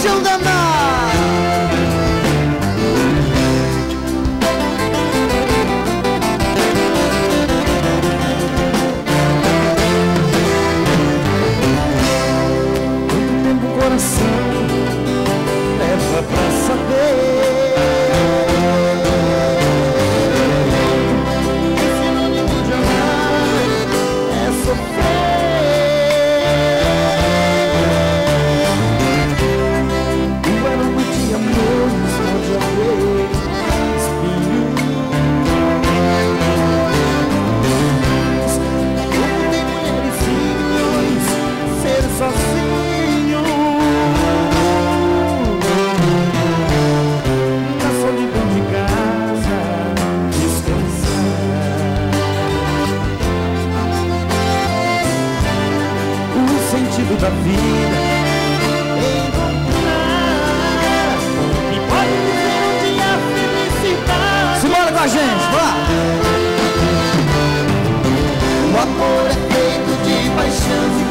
paixão danada. A vida encontrar e pode dizer onde a felicidade. Simbora com a gente, vá! O amor é feito de paixão e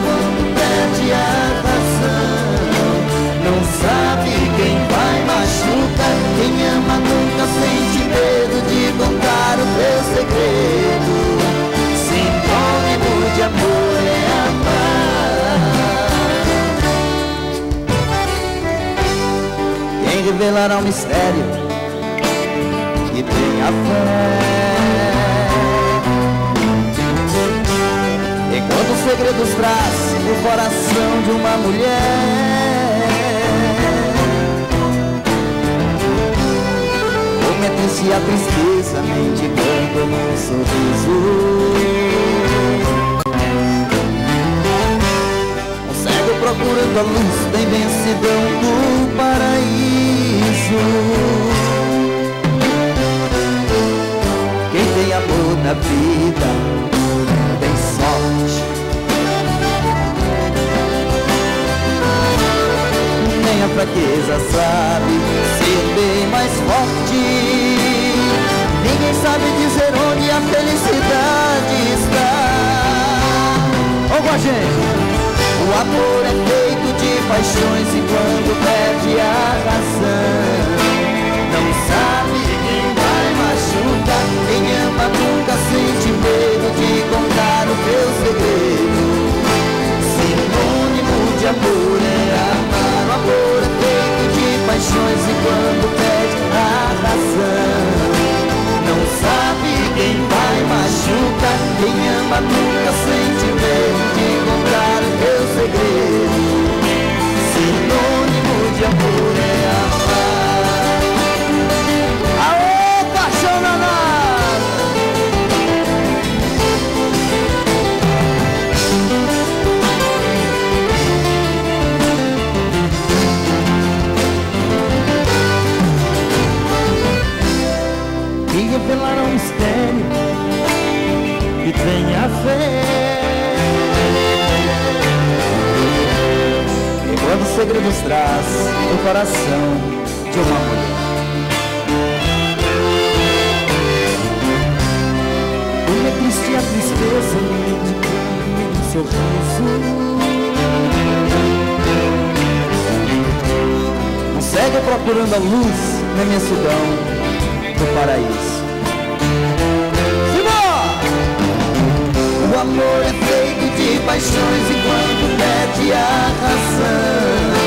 revelará o mistério que tem a fé? Enquanto os segredos traz o coração de uma mulher Como é a tristeza mendigando num sorriso Um cego procurando a luz da imensidão do paraíso Quem tem amor na vida tem sorte. Nem a fraqueza sabe ser bem mais forte. Ninguém sabe dizer onde a felicidade está. Com a gente! O amor é feito de paixões e quando tenha fé. E quando os segredos traz o coração de uma mulher. Como é triste a tristeza de um sorriso. Um cego procurando a luz na imensidão do paraíso. Amor é feito de paixões e quando perde a razão,